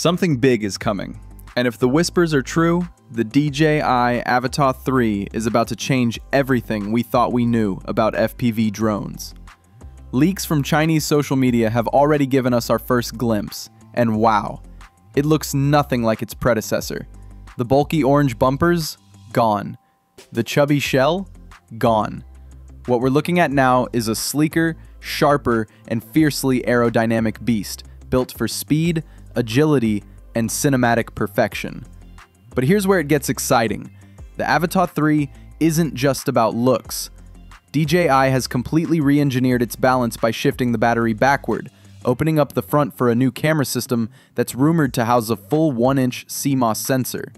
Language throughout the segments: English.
Something big is coming. And if the whispers are true, the DJI Avata 3 is about to change everything we thought we knew about FPV drones. Leaks from Chinese social media have already given us our first glimpse, and wow, it looks nothing like its predecessor. The bulky orange bumpers? Gone. The chubby shell? Gone. What we're looking at now is a sleeker, sharper, and fiercely aerodynamic beast, built for speed, agility, and cinematic perfection. But here's where it gets exciting. The Avata 3 isn't just about looks. DJI has completely re-engineered its balance by shifting the battery backward, opening up the front for a new camera system that's rumored to house a full 1-inch CMOS sensor.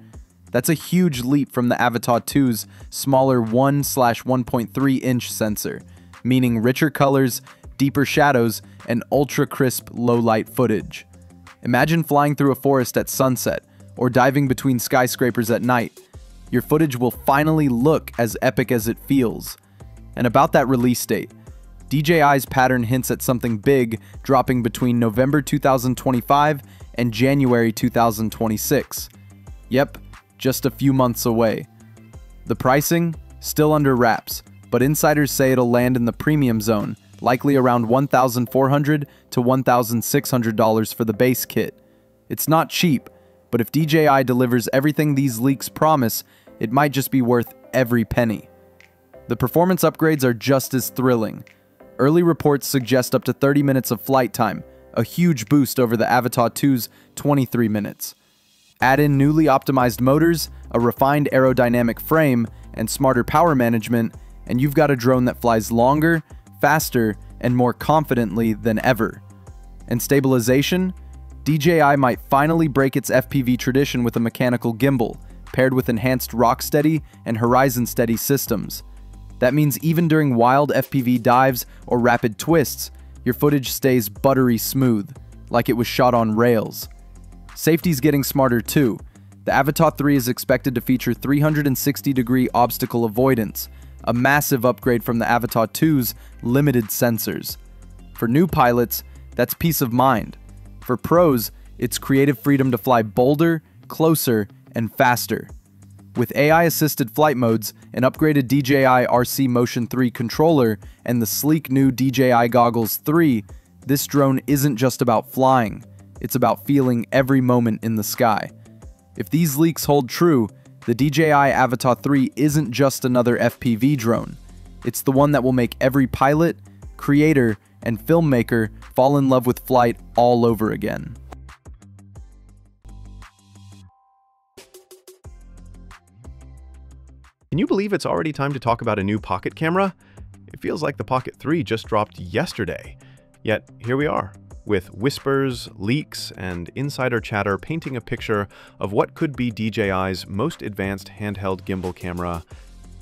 That's a huge leap from the Avata 2's smaller 1/1.3 inch sensor, meaning richer colors, deeper shadows, and ultra crisp low light footage. Imagine flying through a forest at sunset, or diving between skyscrapers at night. Your footage will finally look as epic as it feels. And about that release date, DJI's pattern hints at something big dropping between November 2025 and January 2026. Yep, just a few months away. The pricing? Still under wraps, but insiders say it'll land in the premium zone, likely around 1,400 to $1,600 for the base kit. It's not cheap, but if DJI delivers everything these leaks promise, it might just be worth every penny. The performance upgrades are just as thrilling. Early reports suggest up to 30 minutes of flight time, a huge boost over the Avata 2's 23 minutes. Add in newly optimized motors, a refined aerodynamic frame, and smarter power management, and you've got a drone that flies longer, faster, and more confidently than ever. And stabilization? DJI might finally break its FPV tradition with a mechanical gimbal, paired with enhanced rock steady and Horizon Steady systems. That means even during wild FPV dives or rapid twists, your footage stays buttery smooth, like it was shot on rails. Safety's getting smarter too. The Avata 3 is expected to feature 360 degree obstacle avoidance, a massive upgrade from the Avata 2's limited sensors. For new pilots, that's peace of mind. For pros, it's creative freedom to fly bolder, closer, and faster. With AI assisted flight modes, an upgraded DJI RC Motion 3 controller, and the sleek new DJI Goggles 3, this drone isn't just about flying it's about feeling every moment in the sky. If these leaks hold true, the DJI Avata 3 isn't just another FPV drone. It's the one that will make every pilot, creator, and filmmaker fall in love with flight all over again. Can you believe it's already time to talk about a new Pocket camera? It feels like the Pocket 3 just dropped yesterday. Yet, here we are, with whispers, leaks, and insider chatter painting a picture of what could be DJI's most advanced handheld gimbal camera.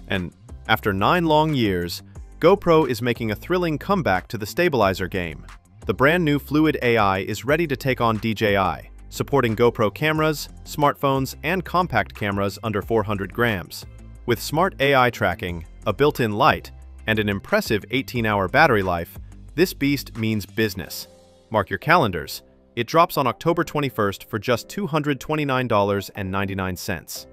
And after nine long years, GoPro is making a thrilling comeback to the stabilizer game. The brand new Fluid AI is ready to take on DJI, supporting GoPro cameras, smartphones, and compact cameras under 400 grams. With smart AI tracking, a built-in light, and an impressive 18-hour battery life, this beast means business. Mark your calendars. It drops on October 21st for just $229.99.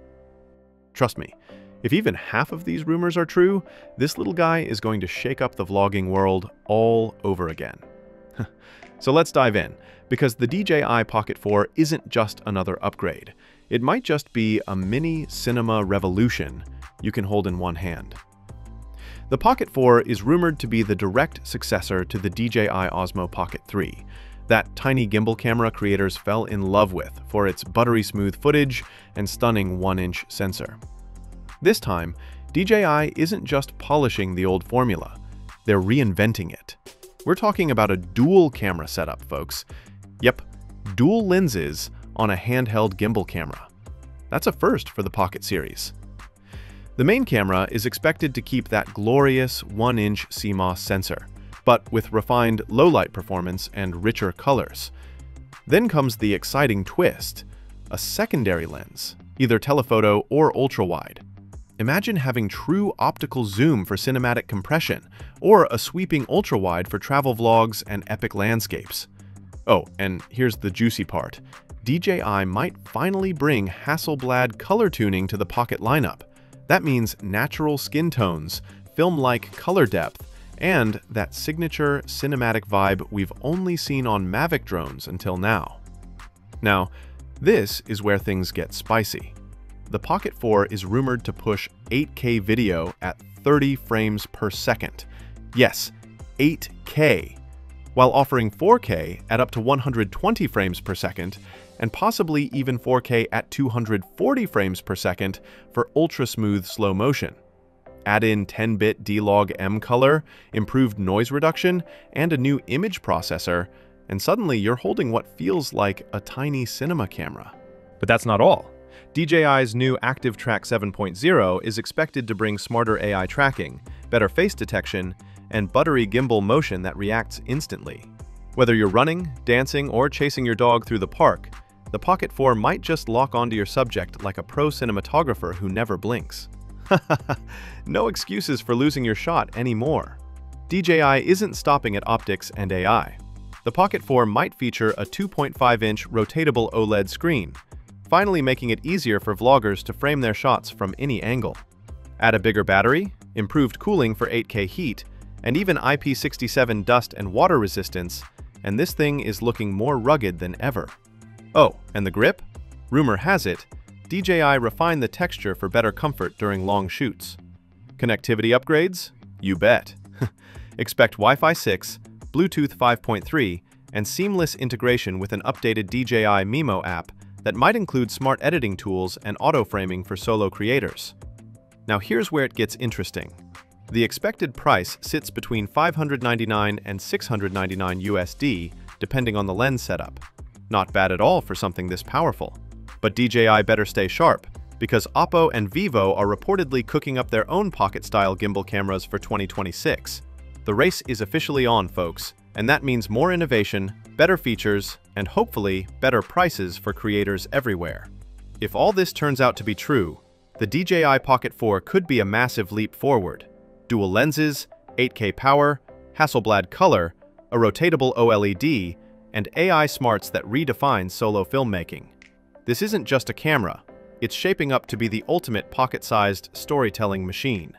Trust me, if even half of these rumors are true, this little guy is going to shake up the vlogging world all over again. so let's dive in, because the DJI Pocket 4 isn't just another upgrade. It might just be a mini cinema revolution you can hold in one hand. The Pocket 4 is rumored to be the direct successor to the DJI Osmo Pocket 3, that tiny gimbal camera creators fell in love with for its buttery smooth footage and stunning 1-inch sensor. This time, DJI isn't just polishing the old formula, they're reinventing it. We're talking about a dual camera setup, folks. Yep, dual lenses on a handheld gimbal camera. That's a first for the Pocket series. The main camera is expected to keep that glorious 1-inch CMOS sensor, but with refined low-light performance and richer colors. Then comes the exciting twist, a secondary lens, either telephoto or ultra-wide. Imagine having true optical zoom for cinematic compression, or a sweeping ultra-wide for travel vlogs and epic landscapes. Oh, and here's the juicy part. DJI might finally bring Hasselblad color tuning to the Pocket lineup. That means natural skin tones, film-like color depth, and that signature cinematic vibe we've only seen on Mavic drones until now. Now, this is where things get spicy. The Pocket 4 is rumored to push 8K video at 30 frames per second. Yes, 8K, while offering 4K at up to 120 frames per second and possibly even 4K at 240 frames per second for ultra-smooth slow motion. Add in 10-bit D-Log M color, improved noise reduction, and a new image processor, and suddenly you're holding what feels like a tiny cinema camera. But that's not all. DJI's new ActiveTrack 7.0 is expected to bring smarter AI tracking, better face detection, and buttery gimbal motion that reacts instantly. Whether you're running, dancing, or chasing your dog through the park, the Pocket 4 might just lock onto your subject like a pro cinematographer who never blinks. no excuses for losing your shot anymore. DJI isn't stopping at optics and AI. The Pocket 4 might feature a 2.5-inch rotatable OLED screen, finally making it easier for vloggers to frame their shots from any angle. Add a bigger battery, improved cooling for 8K heat, and even IP67 dust and water resistance, and this thing is looking more rugged than ever. Oh, and the grip? Rumor has it, DJI refined the texture for better comfort during long shoots. Connectivity upgrades? You bet. Expect Wi-Fi 6, Bluetooth 5.3, and seamless integration with an updated DJI Mimo app that might include smart editing tools and auto-framing for solo creators. Now here's where it gets interesting. The expected price sits between $599 and $699 USD, depending on the lens setup. Not bad at all for something this powerful. But DJI better stay sharp, because Oppo and Vivo are reportedly cooking up their own pocket-style gimbal cameras for 2026. The race is officially on, folks, and that means more innovation, better features, and hopefully better prices for creators everywhere. If all this turns out to be true, the DJI Pocket 4 could be a massive leap forward. Dual lenses, 8K power, Hasselblad color, a rotatable OLED, and AI smarts that redefine solo filmmaking. This isn't just a camera, it's shaping up to be the ultimate pocket-sized storytelling machine.